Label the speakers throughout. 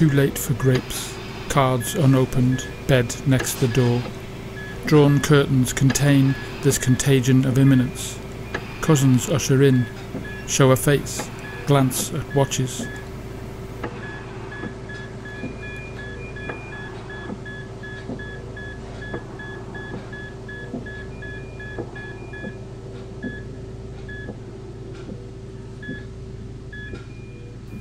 Speaker 1: Too late for grapes. Cards unopened, bed next the door. Drawn curtains contain this contagion of imminence. Cousins usher in, show a face, glance at watches.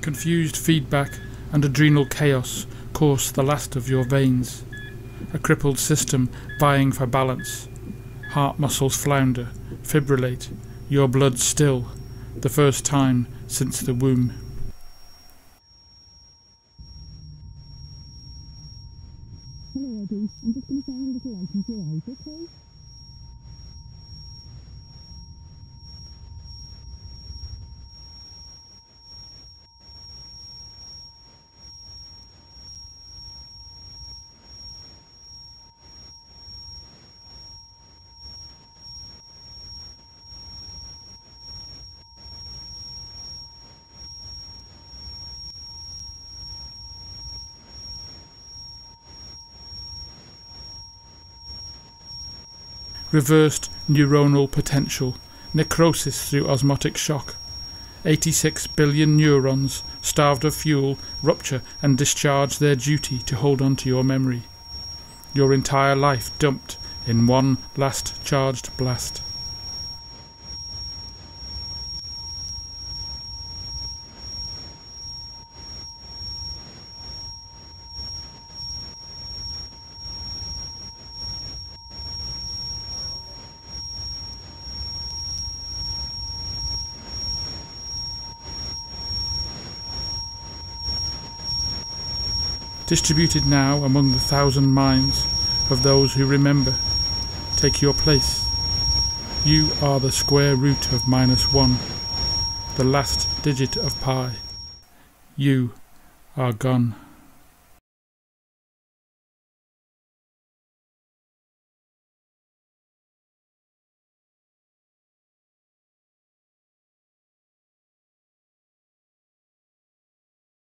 Speaker 1: Confused feedback and adrenal chaos course the last of your veins. A crippled system vying for balance. Heart muscles flounder, fibrillate, your blood still, the first time since the womb.
Speaker 2: Hello, Eddie. I'm just going to find a little into your eyes, okay?
Speaker 1: Reversed neuronal potential, necrosis through osmotic shock. 86 billion neurons, starved of fuel, rupture and discharge their duty to hold on to your memory. Your entire life dumped in one last charged blast. Distributed now among the thousand minds of those who remember. Take your place. You are the square root of minus one, the last digit of pi. You are gone.